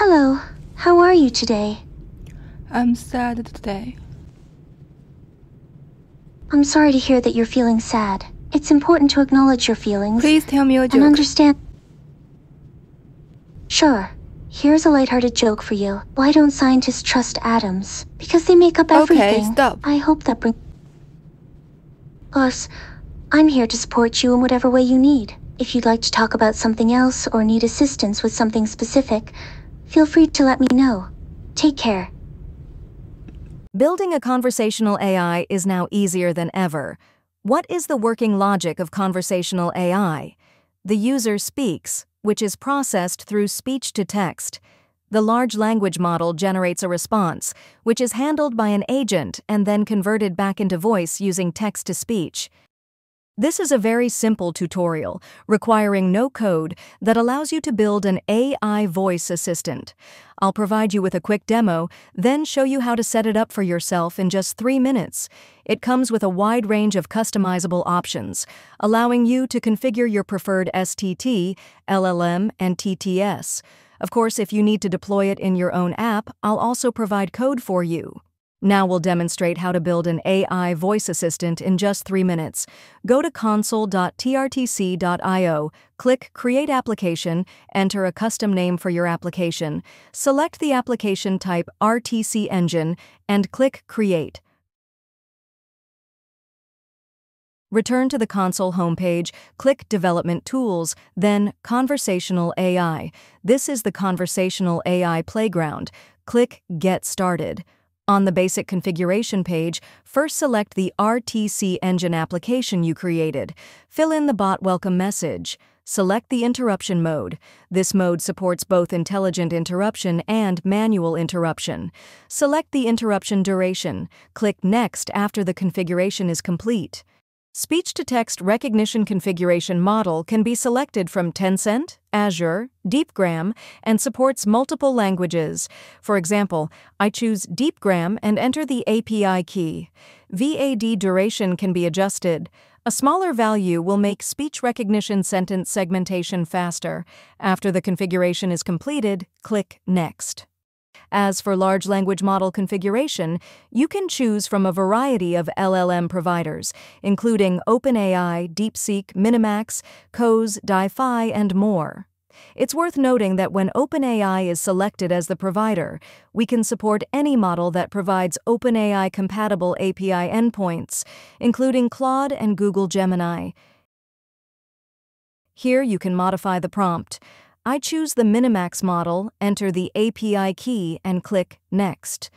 Hello, how are you today? I'm sad today. I'm sorry to hear that you're feeling sad. It's important to acknowledge your feelings Please tell me a and joke. understand. Sure. Here's a lighthearted joke for you. Why don't scientists trust atoms? Because they make up everything. Okay, stop. I hope that brings. Boss, I'm here to support you in whatever way you need. If you'd like to talk about something else or need assistance with something specific, feel free to let me know. Take care. Building a conversational AI is now easier than ever. What is the working logic of conversational AI? The user speaks, which is processed through speech to text. The large language model generates a response, which is handled by an agent and then converted back into voice using text to speech. This is a very simple tutorial requiring no code that allows you to build an AI voice assistant. I'll provide you with a quick demo, then show you how to set it up for yourself in just three minutes. It comes with a wide range of customizable options, allowing you to configure your preferred STT, LLM, and TTS. Of course, if you need to deploy it in your own app, I'll also provide code for you. Now we'll demonstrate how to build an AI voice assistant in just three minutes. Go to console.trtc.io, click Create Application, enter a custom name for your application, select the application type RTC Engine, and click Create. Return to the console homepage, click Development Tools, then Conversational AI. This is the Conversational AI playground. Click Get Started. On the basic configuration page, first select the RTC engine application you created. Fill in the bot welcome message. Select the interruption mode. This mode supports both intelligent interruption and manual interruption. Select the interruption duration. Click Next after the configuration is complete. Speech to text recognition configuration model can be selected from Tencent, Azure, DeepGram, and supports multiple languages. For example, I choose DeepGram and enter the API key. VAD duration can be adjusted. A smaller value will make speech recognition sentence segmentation faster. After the configuration is completed, click Next. As for large language model configuration, you can choose from a variety of LLM providers, including OpenAI, DeepSeek, Minimax, Coze, Dify, and more. It's worth noting that when OpenAI is selected as the provider, we can support any model that provides OpenAI compatible API endpoints, including Claude and Google Gemini. Here you can modify the prompt. I choose the Minimax model, enter the API key, and click Next.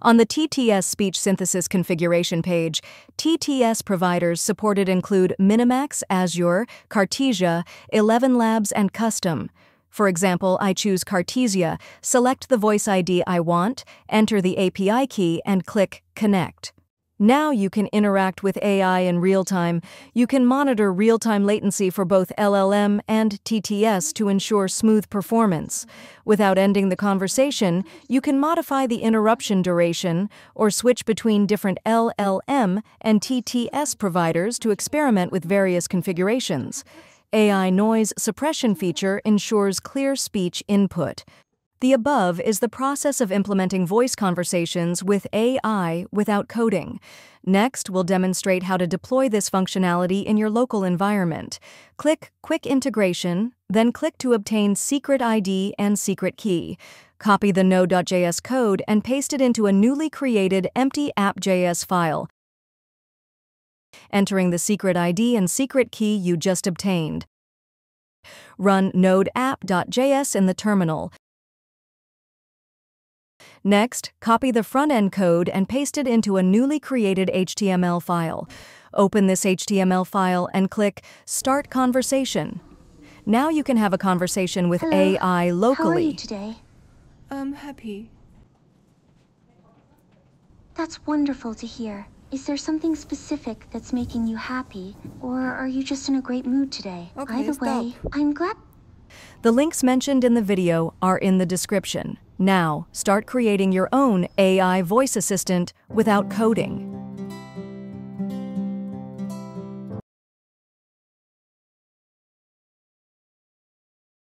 On the TTS speech synthesis configuration page, TTS providers supported include Minimax, Azure, Cartesia, Eleven Labs, and Custom. For example, I choose Cartesia, select the voice ID I want, enter the API key, and click Connect. Now you can interact with AI in real time. You can monitor real time latency for both LLM and TTS to ensure smooth performance. Without ending the conversation, you can modify the interruption duration or switch between different LLM and TTS providers to experiment with various configurations. AI noise suppression feature ensures clear speech input. The above is the process of implementing voice conversations with AI without coding. Next, we'll demonstrate how to deploy this functionality in your local environment. Click Quick Integration, then click to obtain Secret ID and Secret Key. Copy the Node.js code and paste it into a newly created empty app.js file, entering the secret ID and secret key you just obtained. Run node app.js in the terminal. Next, copy the front end code and paste it into a newly created HTML file. Open this HTML file and click Start Conversation. Now you can have a conversation with Hello. AI How are you locally. today? I'm happy. That's wonderful to hear. Is there something specific that's making you happy? Or are you just in a great mood today? Okay, Either way. I'm glad. The links mentioned in the video are in the description. Now, start creating your own AI voice assistant without coding.